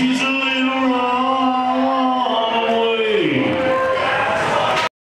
Jesus.